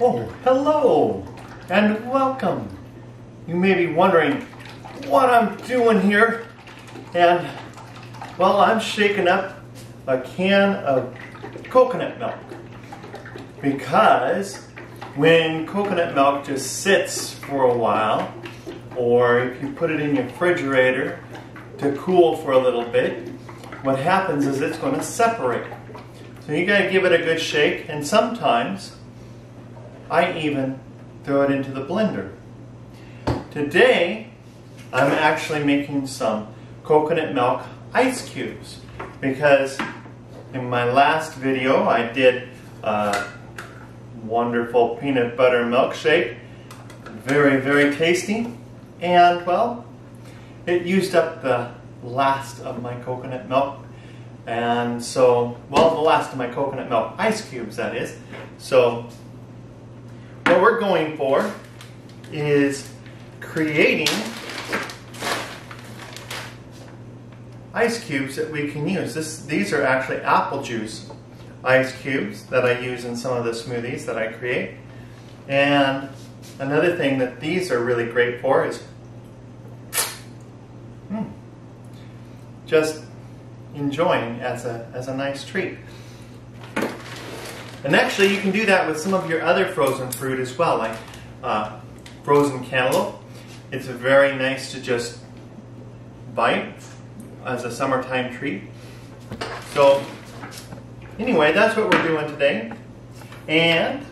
Oh, hello and welcome. You may be wondering what I'm doing here. And, well, I'm shaking up a can of coconut milk. Because when coconut milk just sits for a while, or if you put it in your refrigerator to cool for a little bit, what happens is it's going to separate. So you got to give it a good shake, and sometimes I even throw it into the blender. Today, I'm actually making some coconut milk ice cubes because in my last video I did a wonderful peanut butter milkshake. Very, very tasty. And well, it used up the last of my coconut milk. And so, well, the last of my coconut milk ice cubes, that is. So, we're going for is creating ice cubes that we can use. This, these are actually apple juice ice cubes that I use in some of the smoothies that I create. And another thing that these are really great for is hmm, just enjoying as a, as a nice treat. And actually you can do that with some of your other frozen fruit as well, like uh, frozen cantaloupe. It's very nice to just bite as a summertime treat. So anyway, that's what we're doing today. And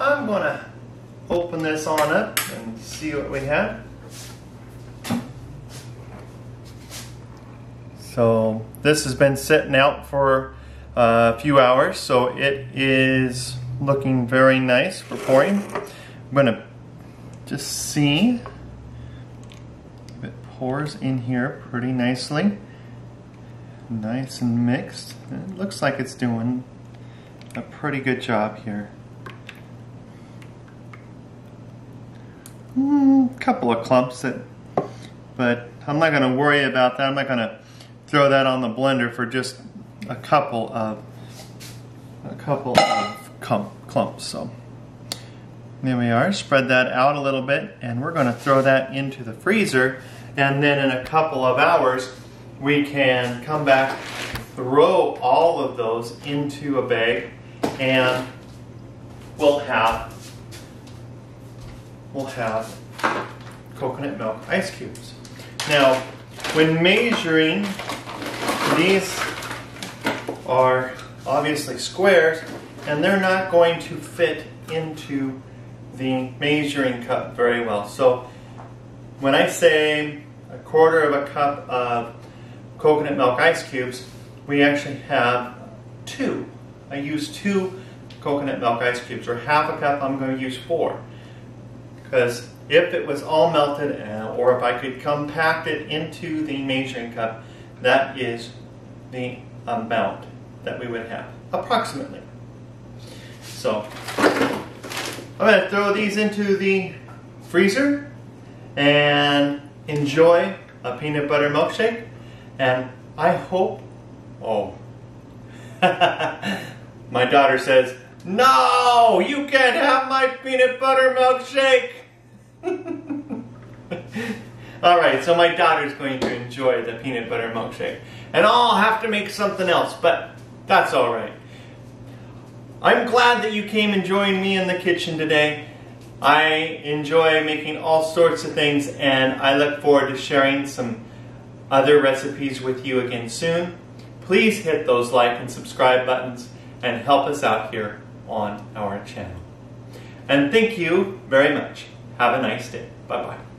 I'm going to open this on up and see what we have. So this has been sitting out for a few hours, so it is looking very nice for pouring. I'm to just see if it pours in here pretty nicely. Nice and mixed. It looks like it's doing a pretty good job here. A mm, couple of clumps that, but I'm not to worry about that. I'm not to throw that on the blender for just a couple of a couple of clumps. So there we are. Spread that out a little bit, and we're going to throw that into the freezer. And then in a couple of hours, we can come back, throw all of those into a bag, and we'll have we'll have coconut milk ice cubes. Now, when measuring, these are obviously squares, and they're not going to fit into the measuring cup very well. So when I say a quarter of a cup of coconut milk ice cubes, we actually have two. I use two coconut milk ice cubes, or half a cup, I'm going to use four. Because if it was all melted, uh, or if I could compact it into the measuring cup, that is the amount that we would have, approximately. So, I'm going to throw these into the freezer and enjoy a peanut butter milkshake. And I hope, oh, my daughter says, no, you can't have my peanut butter milkshake. all right, so my daughter's going to enjoy the peanut butter milkshake. And I'll have to make something else, but that's all right. I'm glad that you came and joined me in the kitchen today. I enjoy making all sorts of things and I look forward to sharing some other recipes with you again soon. Please hit those like and subscribe buttons and help us out here on our channel. And thank you very much. Have a nice day. Bye-bye.